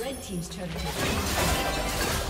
Red Team's Blue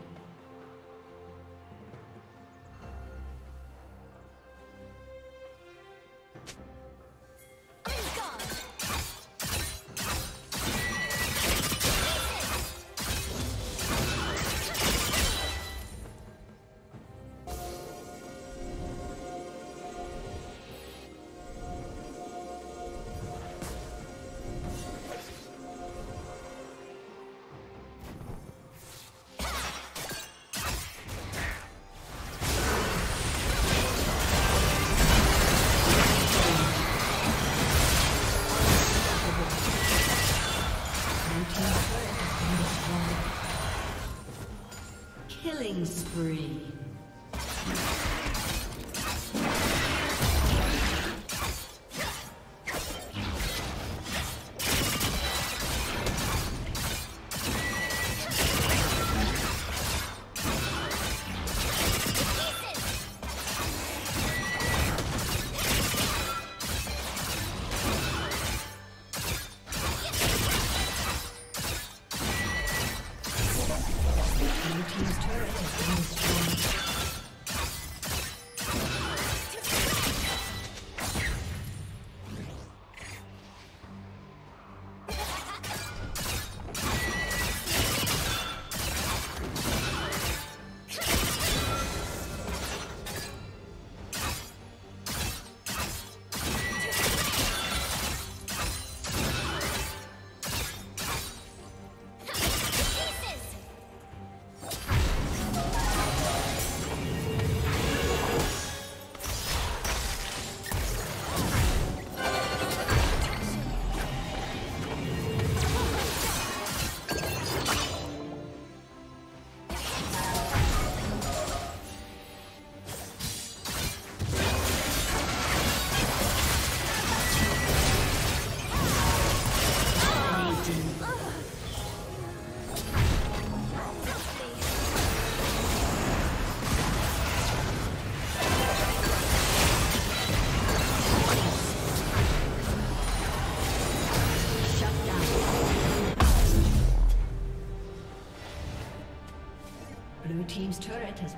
Killing spree.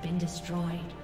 Been destroyed.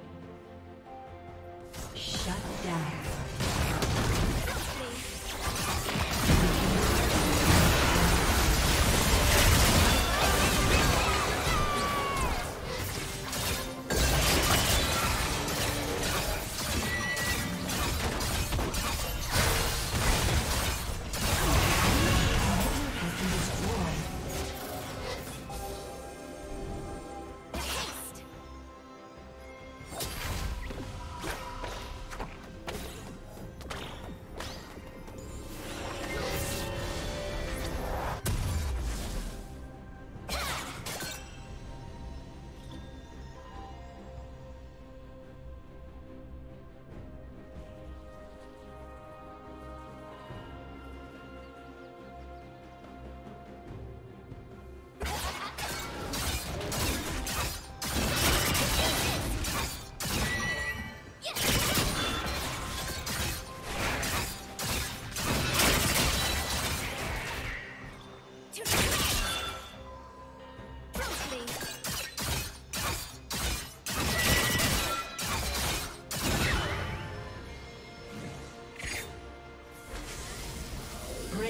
Shut down.